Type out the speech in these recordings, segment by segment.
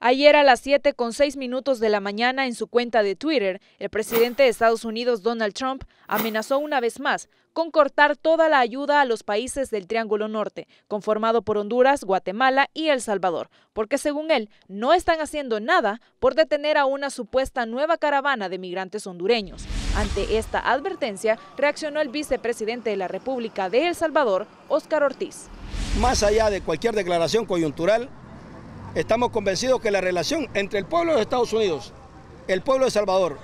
Ayer a las 7 con 6 minutos de la mañana en su cuenta de Twitter, el presidente de Estados Unidos Donald Trump amenazó una vez más con cortar toda la ayuda a los países del Triángulo Norte, conformado por Honduras, Guatemala y El Salvador, porque según él no están haciendo nada por detener a una supuesta nueva caravana de migrantes hondureños. Ante esta advertencia, reaccionó el vicepresidente de la República de El Salvador, Óscar Ortiz. Más allá de cualquier declaración coyuntural, Estamos convencidos que la relación entre el pueblo de Estados Unidos, el pueblo de Salvador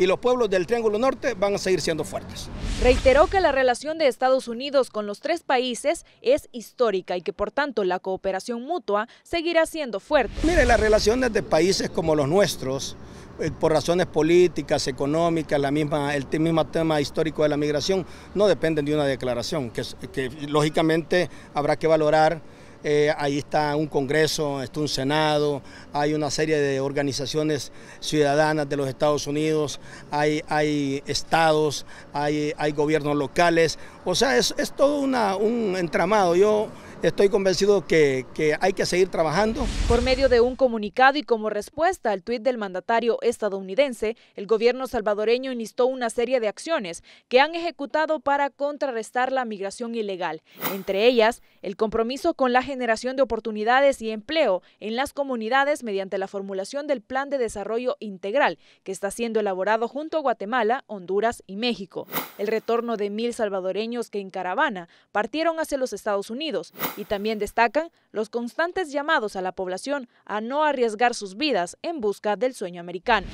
y los pueblos del Triángulo Norte van a seguir siendo fuertes. Reiteró que la relación de Estados Unidos con los tres países es histórica y que por tanto la cooperación mutua seguirá siendo fuerte. Mire, las relaciones de países como los nuestros, eh, por razones políticas, económicas, la misma, el mismo tema histórico de la migración, no dependen de una declaración, que, que lógicamente habrá que valorar eh, ahí está un Congreso, está un Senado, hay una serie de organizaciones ciudadanas de los Estados Unidos, hay, hay estados, hay, hay gobiernos locales, o sea, es, es todo una, un entramado. Yo estoy convencido que, que, hay que seguir trabajando. Por medio de un comunicado y como respuesta al tuit del mandatario estadounidense, el gobierno salvadoreño instó una serie de acciones que han ejecutado para contrarrestar la migración ilegal, entre ellas el compromiso con la generación de oportunidades y empleo en las comunidades mediante la formulación del Plan de Desarrollo Integral, que está siendo elaborado junto a Guatemala, Honduras y México. El retorno de mil salvadoreños que en caravana partieron hacia los Estados Unidos y también destacan los constantes llamados a la población a no arriesgar sus vidas en busca del sueño americano.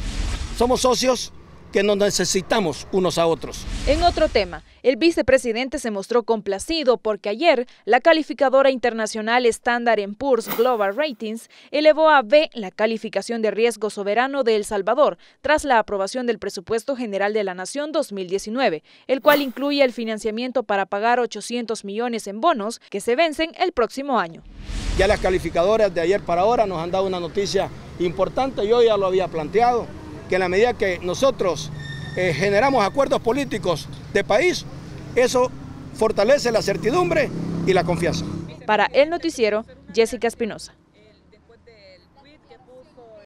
Somos socios que nos necesitamos unos a otros. En otro tema, el vicepresidente se mostró complacido porque ayer la calificadora internacional Standard Poor's Global Ratings elevó a B la calificación de riesgo soberano de El Salvador tras la aprobación del presupuesto general de la Nación 2019, el cual incluye el financiamiento para pagar 800 millones en bonos que se vencen el próximo año. Ya las calificadoras de ayer para ahora nos han dado una noticia importante, yo ya lo había planteado que en la medida que nosotros eh, generamos acuerdos políticos de país, eso fortalece la certidumbre y la confianza. Para el noticiero, Jessica Espinosa.